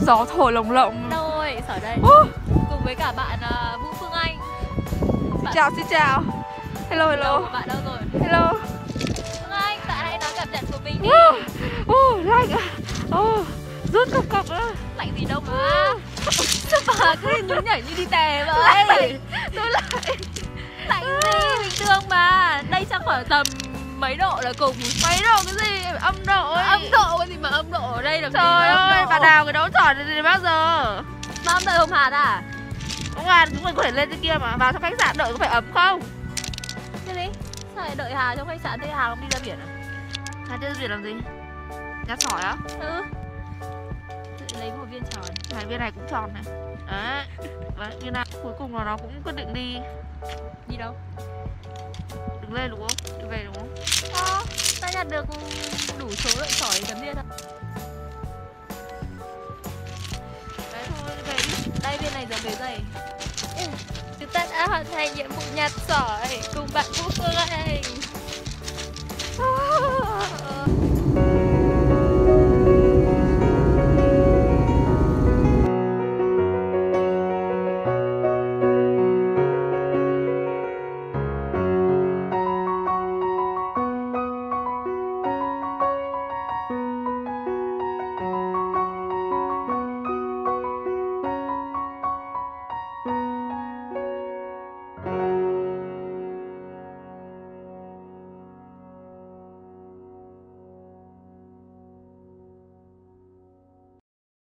gió thổi lồng lộng. Đâu rồi, ở đây. Uh. Cùng với cả bạn uh, Vũ Phương Anh. Xin chào, xin chào. Hello, hello. đâu, Bạn đâu rồi? Hello. Phương Anh, bạn hãy nói cảm nhận của mình đi. Uh. Uh, lạnh à. Uh. Rút cọc cọc á Lạnh gì đâu mà. Sao bà cứ nhún nhảy như đi tè vậy? Tôi lạnh. Lạnh gì, bình thường mà. Đây chắc khoảng tầm mấy độ là cùng Mấy độ cái gì, âm độ ấy Âm độ cái gì mà âm độ ở đây làm Trời ơi, bà Đào cái đấu trò này bao giờ Mà âm đợi hôm Hạt à? Ông Hàn chúng mình có thể lên trên kia mà Vào trong khách sạn đợi có phải ấm không Cái gì? Sao lại đợi Hà trong khách sạn thế Hà không đi ra biển à? Hà đi ra biển làm gì? Nhát sỏi á? Ừ lấy một viên tròn. Này viên này cũng tròn này. Đấy. Đấy, viên này cuối cùng là nó cũng quyết định đi. Đi đâu? Đứng lên đúng không? Đi về đúng không? Ờ, ta nhặt được đủ số lượng sỏi chấm viên thôi Đấy thôi, về đi. Đây viên này giống cái giày Chúng ta đã hoàn thành nhiệm vụ nhặt sỏi cùng bạn Vũ Phương Anh